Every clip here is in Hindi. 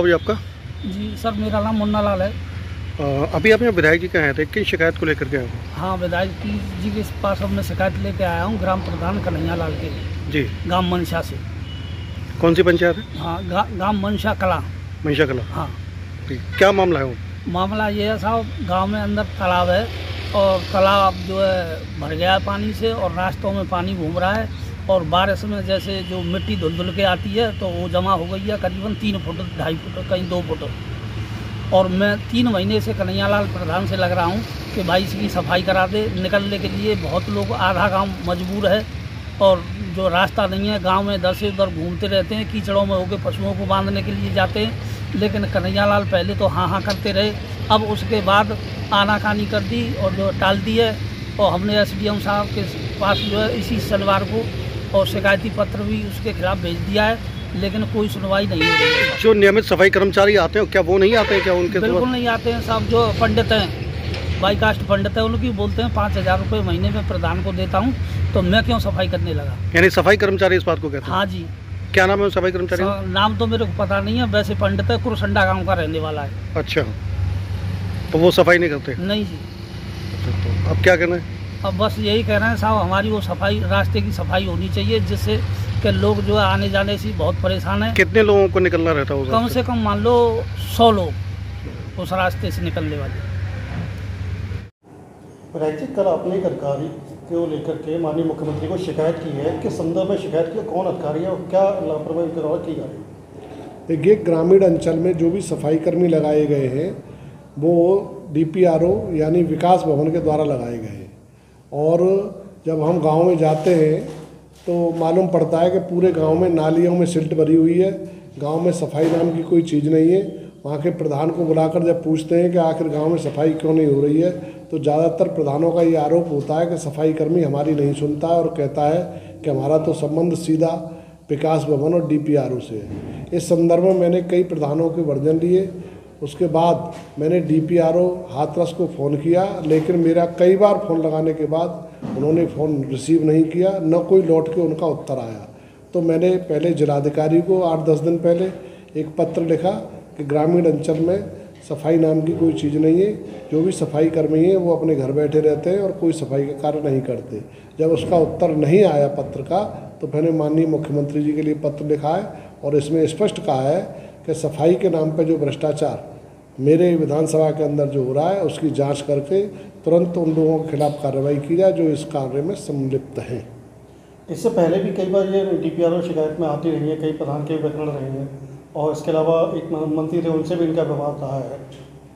बाबू आपका? जी सर मेरा नाम मुन्ना लाल है। अ, अभी आप यहाँ विधायक जी के आए थे किस शिकायत को लेकर के आए हाँ? विधायक जी जी के पास अब मैं शिकायत लेके आया हूँ ग्राम प्रधान कन्हैया लाल के। जी। गाँव मनशा से। कौन सी पंचायत है? हाँ गा, गाँव मनशा कला। मंशा कला। हाँ। ठीक क्या मामला है वो? मामला ये है साहब गाँव में अंदर तालाब है और तालाब जो है भर गया है पानी से और रास्तों में पानी घूम रहा है। और बारिश में जैसे जो मिट्टी धुल धुल के आती है तो वो जमा हो गई है करीबन तीन फुट, ढाई फुट, कहीं दो फुट। और मैं तीन महीने से कन्हैयालाल प्रधान से लग रहा हूँ कि भाई इसकी सफ़ाई करा दे। निकलने के लिए बहुत लोग आधा गाँव मजबूर है और जो रास्ता नहीं है, गाँव में इधर से उधर घूमते रहते हैं, कीचड़ों में होकर पशुओं को बांधने के लिए जाते हैं। लेकिन कन्हैयालाल पहले तो हाँ हाँ करते रहे। अब उसके बाद आनाकानी कर दी और जो टाल दी है, और हमने एसडीएम साहब के पास जो है इसी शनिवार को और शिकायती पत्र भी उसके खिलाफ भेज दिया है लेकिन कोई सुनवाई नहीं हो रही है। जो नियमित सफ़ाई कर्मचारी आते हैं क्या वो नहीं आते हैं क्या उनके बिल्कुल नहीं आते हैं साहब जो पंडित हैं बाई कास्ट पंडित है उनकी बोलते हैं पाँच हज़ार रुपये महीने में प्रधान को देता हूँ तो मैं क्यों सफ़ाई करने लगा? यानी सफ़ाई कर्मचारी इस बात को कहते हैं? हाँ जी। क्या नाम है सफ़ाई कर्मचारी नाम तो मेरे को पता नहीं है वैसे पंडित है कुरसंडा गाँव का रहने वाला है। अच्छा। तो वो सफ़ाई नहीं करते? नहीं जी। अच्छा, तो अब क्या कहना है? अब बस यही कह रहे हैं साहब हमारी वो सफ़ाई रास्ते की सफ़ाई होनी चाहिए जिससे कि लोग जो है आने जाने से बहुत परेशान हैं। कितने लोगों को निकलना रहता है कम से कम मान लो सौ लोग उस रास्ते से निकलने वाले। राज्य कल आपने एक अधिकारी को लेकर के माननीय मुख्यमंत्री को शिकायत की है। किस संदर्भ में शिकायत की कौन अधिकारी है और क्या लापरवाही उनके द्वारा की जा रही है? देखिए ग्रामीण अंचल में जो भी सफ़ाई कर्मी लगाए गए हैं वो डीपीआरओ यानी विकास भवन के द्वारा लगाए गए हैं। और जब हम गाँव में जाते हैं तो मालूम पड़ता है कि पूरे गाँव में नालियों में सिल्ट भरी हुई है। गाँव में सफ़ाई नाम की कोई चीज़ नहीं है। वहाँ के प्रधान को बुलाकर जब पूछते हैं कि आखिर गाँव में सफ़ाई क्यों नहीं हो रही है तो ज़्यादातर प्रधानों का ये आरोप होता है कि सफ़ाई कर्मी हमारी नहीं सुनता है और कहता है कि हमारा तो संबंध सीधा विकास भवन और डीपीआरओ से है। इस संदर्भ में मैंने कई प्रधानों के वर्जन लिए। उसके बाद मैंने डीपीआरओ हाथरस को फ़ोन किया, लेकिन मेरा कई बार फ़ोन लगाने के बाद उन्होंने फ़ोन रिसीव नहीं किया, न कोई लौट के उनका उत्तर आया। तो मैंने पहले जिलाधिकारी को आठ दस दिन पहले एक पत्र लिखा कि ग्रामीण अंचल में सफ़ाई नाम की कोई चीज़ नहीं है, जो भी सफ़ाई कर्मी हैं वो अपने घर बैठे रहते हैं और कोई सफ़ाई का कार्य नहीं करते। जब उसका उत्तर नहीं आया पत्र का तो मैंने माननीय मुख्यमंत्री जी के लिए पत्र लिखा है और इसमें स्पष्ट कहा है कि सफ़ाई के नाम पर जो भ्रष्टाचार मेरे विधानसभा के अंदर जो हो रहा है उसकी जाँच करके तुरंत उन लोगों के खिलाफ कार्रवाई की जाए जो इस कार्य में संलिप्त हैं। इससे पहले भी कई बार ये डी पी शिकायत में आती रही है कई प्रधान के विवरण रहे हैं और इसके अलावा एक मंत्री थे उनसे भी इनका व्यवहार रहा है।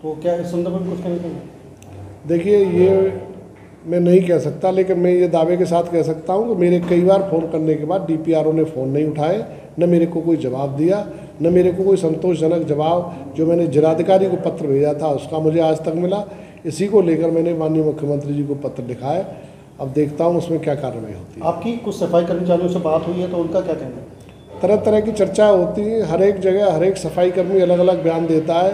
तो क्या इस संदर्भ में कुछ कहना चाहिए देखिए ये मैं नहीं कह सकता लेकिन मैं ये दावे के साथ कह सकता हूँ कि मेरे कई बार फ़ोन करने के बाद डीपीआरओ ने फ़ोन नहीं उठाए न मेरे को कोई जवाब दिया न मेरे को कोई संतोषजनक जवाब जो मैंने जिलाधिकारी को पत्र भेजा था उसका मुझे आज तक मिला। इसी को लेकर मैंने माननीय मुख्यमंत्री जी को पत्र लिखा है अब देखता हूँ उसमें क्या कार्रवाई होती है। आपकी कुछ सफ़ाई कर्मचारियों से बात हुई है तो उनका क्या कहना है? तरह तरह की चर्चा होती है। हर एक जगह हर एक सफ़ाई कर्मी अलग अलग बयान देता है।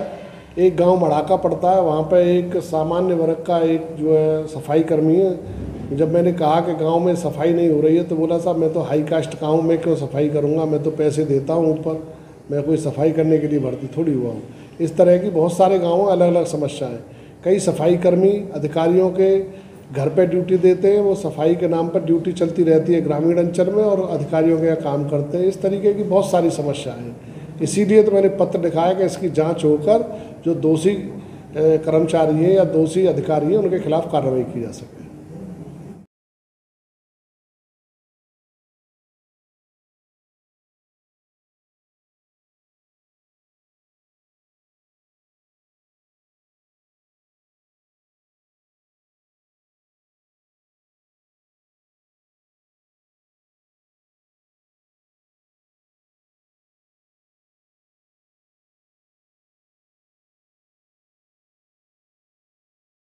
एक गाँव मड़ाका पड़ता है वहाँ पर एक सामान्य वर्ग का एक जो है सफ़ाई कर्मी है। जब मैंने कहा कि गाँव में सफ़ाई नहीं हो रही है तो बोला साहब मैं तो हाई कास्ट का हूँ मैं क्यों सफ़ाई करूँगा? मैं तो पैसे देता हूँ ऊपर। मैं कोई सफ़ाई करने के लिए भर्ती थोड़ी हुआ हूँ। इस तरह की बहुत सारे गाँवों में अलग अलग समस्याएँ कई सफ़ाई कर्मी अधिकारियों के घर पे ड्यूटी देते हैं, वो सफ़ाई के नाम पर ड्यूटी चलती रहती है ग्रामीण अंचल में और अधिकारियों के यहाँ काम करते हैं। इस तरीके की बहुत सारी समस्याएँ हैं। इसीलिए तो मैंने पत्र लिखा है कि इसकी जाँच होकर जो दोषी कर्मचारी हैं या दोषी अधिकारी हैं, उनके खिलाफ कार्रवाई की जा सके